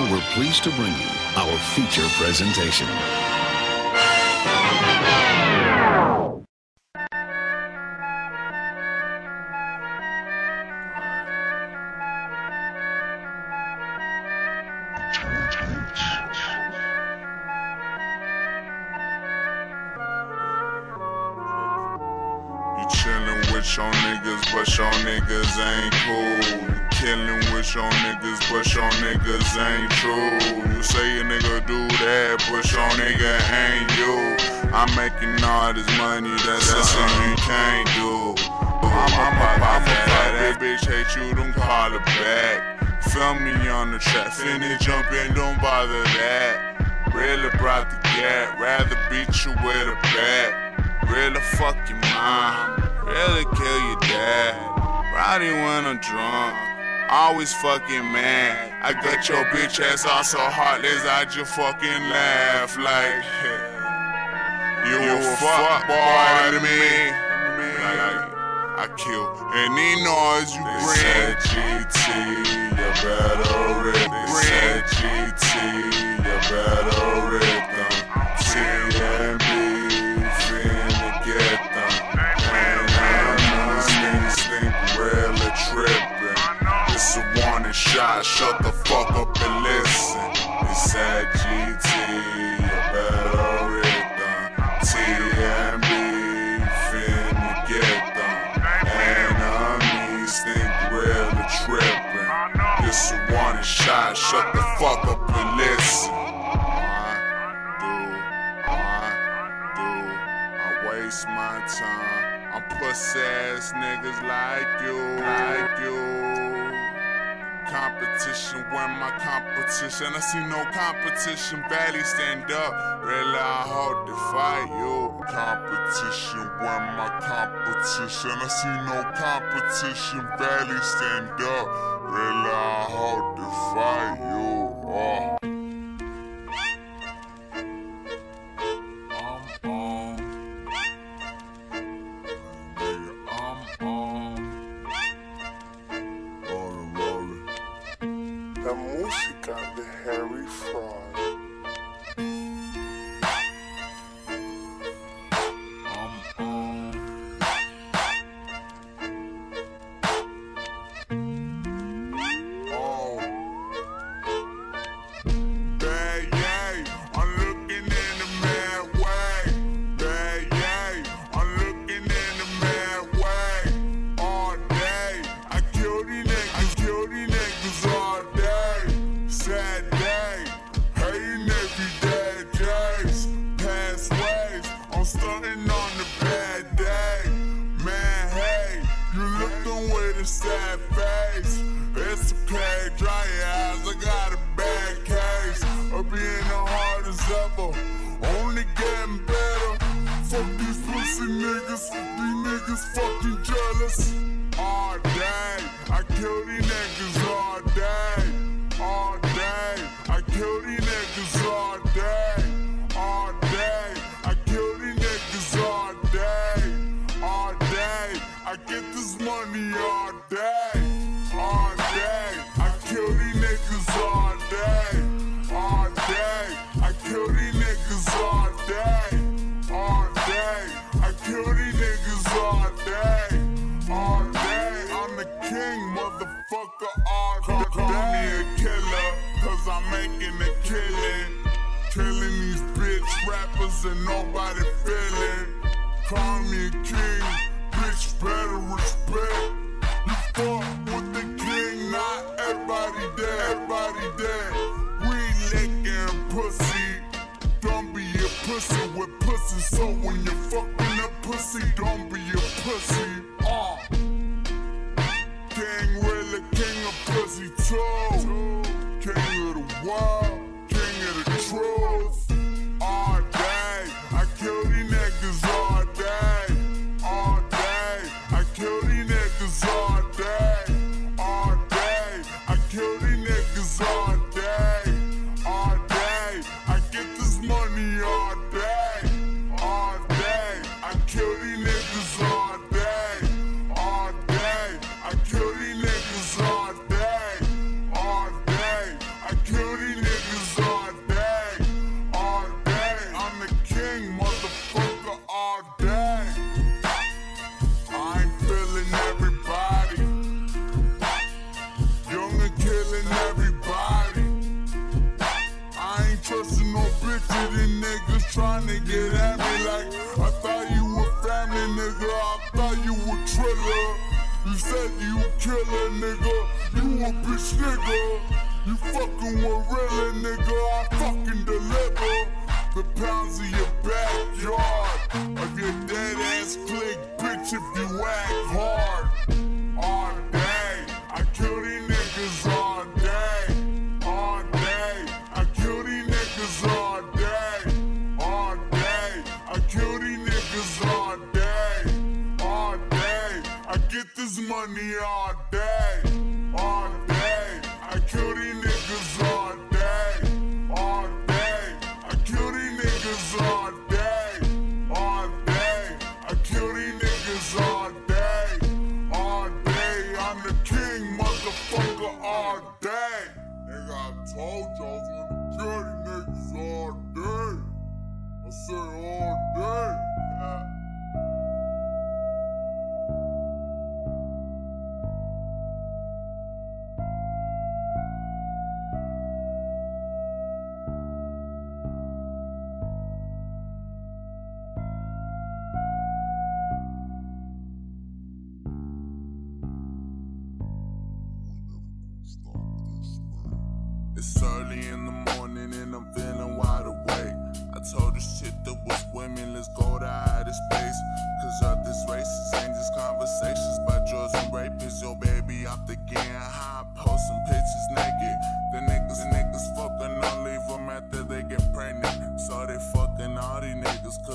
now we're pleased to bring you our feature presentation. You chillin' with your niggas, but your niggas ain't with your niggas, but your niggas ain't true. You say a nigga do that, but your nigga ain't you. I'm making all this money, that's something you can't do. I'ma pop, I'ma that bitch, hate you, don't call her back. Feel me on the track, finna jump in, don't bother that. Really brought the gap, rather beat you with a bat. Really fuck your mom, really kill your dad. Rowdy when I'm drunk, always fucking mad. I got your bitch ass all so heartless, I just fucking laugh like you, a fuck boy to me. Like, I kill any noise you bring. GT, you better rip. Bring GT, you better shut the fuck up and listen. It's at Competition when my competition. I see no competition, barely stand up. Really, hope to fight you. Competition when my competition. I see no competition, barely stand up. Really, I hope to fight you. Oh. Making a killing. Killing these bitch rappers and nobody feeling. Call me a king, bitch, better respect. You fuck with the king, not everybody dead, everybody dead. We licking pussy. Don't be a pussy with pussy. So when you're fucking a pussy, don't be a pussy. Uh. Really king of pussy too. World, you killer nigga, you a bitch nigga. You fucking with really nigga, I fucking deliver the pounds of your backyard of your dead ass click, bitch. If you act hard. me are.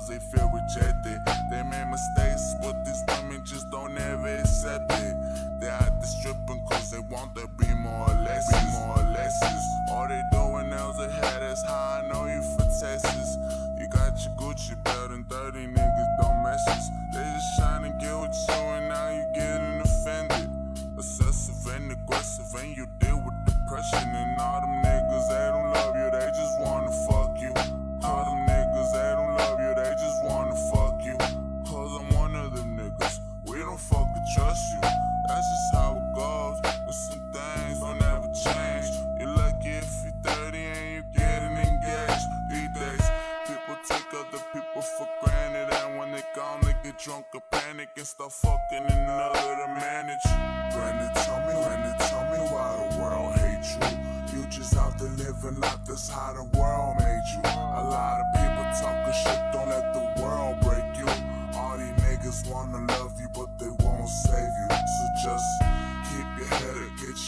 cause they feel rejected. They made mistakes, but these women just don't ever accept it. They at the stripping cause they want to be more or less.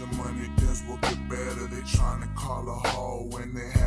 your money, things will get better. They trying to call a hoe when they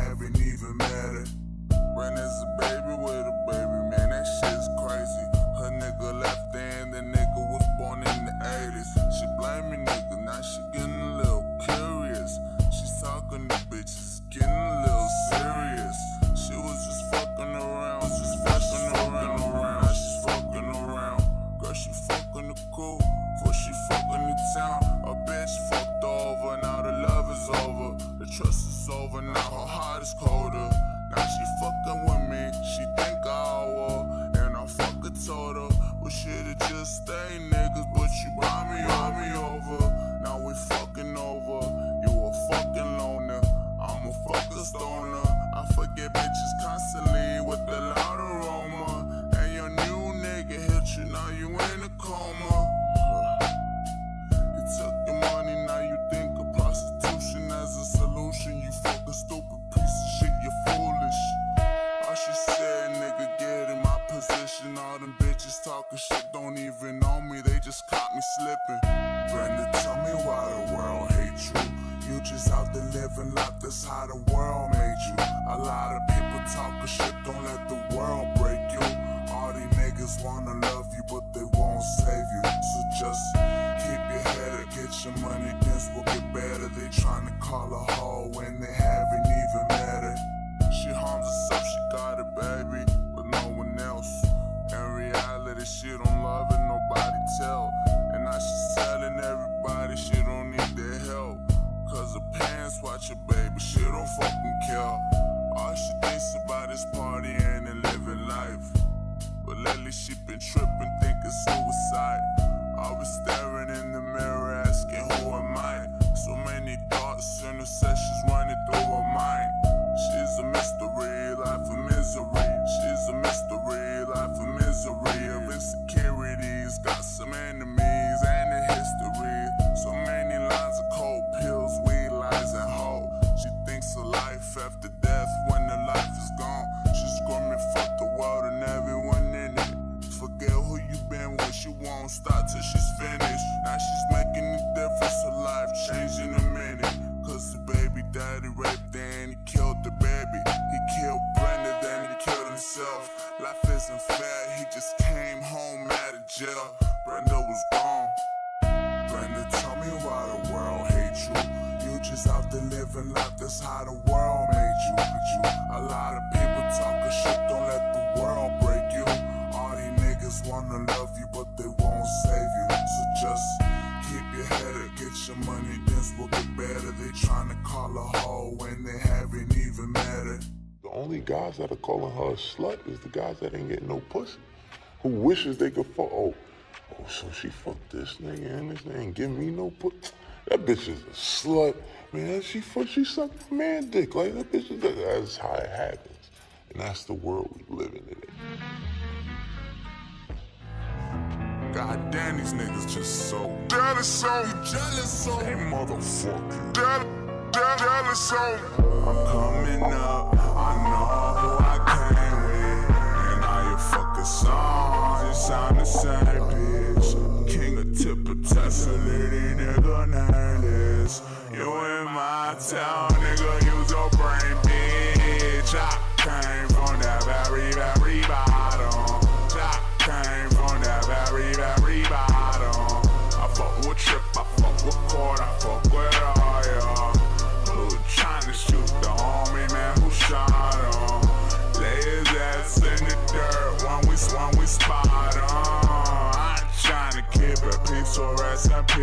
She been tripping, thinking suicide. Living life, that's how the world made you. you. A lot of people talking shit, don't let the world break you. All these niggas wanna love you, but they won't save you. So just keep your head up, get your money, things will get better. They trying to call a hoe when they haven't even met her. The only guys that are calling her a slut is the guys that ain't getting no pussy. Who wishes they could fuck. Oh, oh, so she fucked this nigga and this nigga ain't give me no pussy. That bitch is a slut. Man, she she sucked man dick. Like, that bitch is, that's how it happens. And that's the world we live in today. God damn, these niggas just so Jealous so, jealous, so they motherfucker. jealous, jealous so. I'm coming up, I know who I came with. And all your fucking songs, you sound the same, lady nigga nameless. You in my town, nigga, use your brain, bitch. I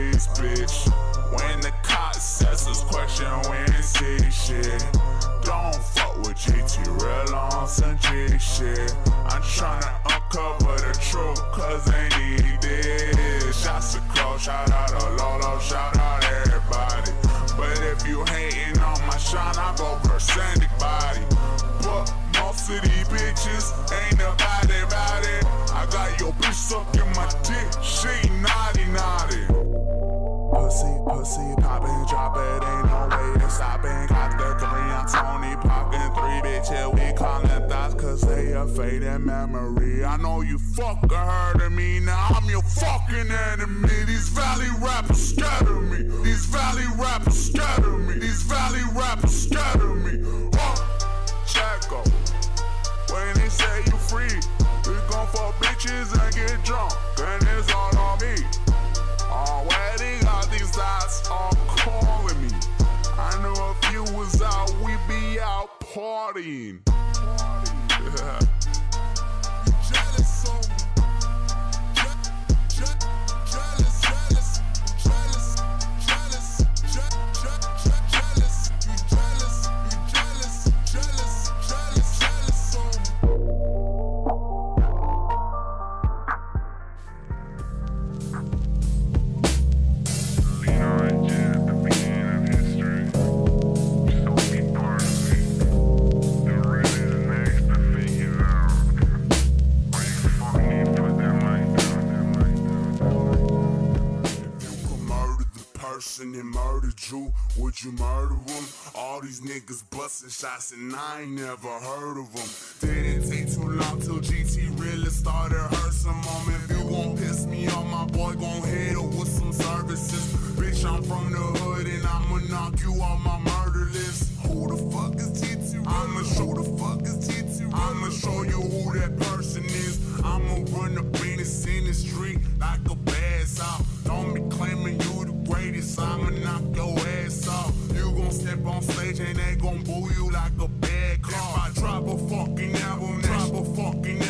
rest bitch. When the cops ask us question, we ain't see shit. Don't fuck with GT, real on some G shit. I'm tryna uncover the truth, cause they need this. Shots to close, shout out to Lolo, shout out everybody. But if you hating on my shine, I go percentage body. But most of these bitches ain't about it, about it. I got your bitch sucking my dick, I know you fucking heard of me, now I'm your fucking enemy. These valley rappers scatter me. These valley rappers scatter me. These valley rappers scatter me. Oh, Chaco, when they say you free, we gon' fuck bitches and get drunk, and it's all on me. Already got these eyes all calling me. I know if you was out, we be out partying. You jealous All these niggas busting shots and I ain't never heard of them. Didn't take too long till GT really started hurt some moment. If you gon' piss me off, my boy gon' hit her with some services. Bitch, I'm from the hood and I'ma knock you off my murder list. Who the fuck is GT? I'ma show the fuck is GT. I'ma show you who that person is. I'ma run the business in the street like a bad out. Don't be claiming you the greatest. I'ma knock your ass off. Step on stage and they gon' boo you like a bad car. If I drop a fucking album, drop a fucking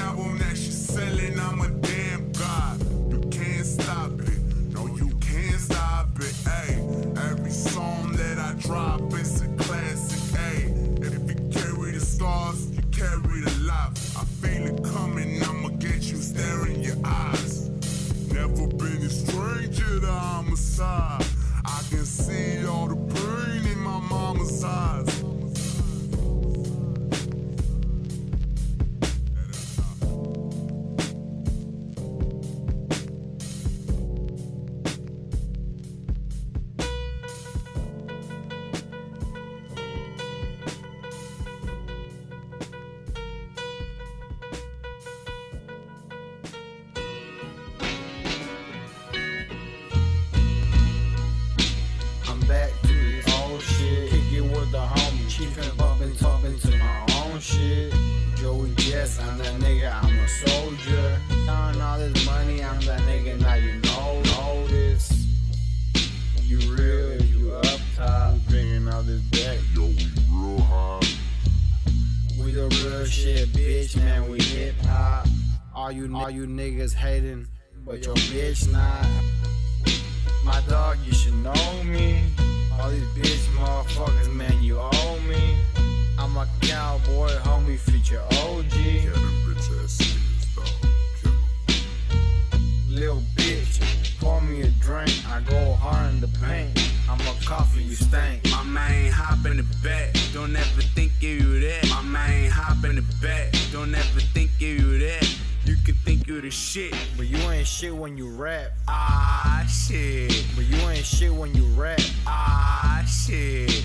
you, niggas hating, but your bitch not. My dog, you should know me. All these bitch motherfuckers, man, you owe me. I'm a cowboy, homie, feature OG. Yeah, them bitch ass niggas, dog. Kill 'em. Little bitch, pour me a drink. I go hard in the paint. I'm a coffee, you stink. My man hop in the back, don't ever think shit, But you ain't shit when you rap. ah shit, But you ain't shit when you rap. ah shit.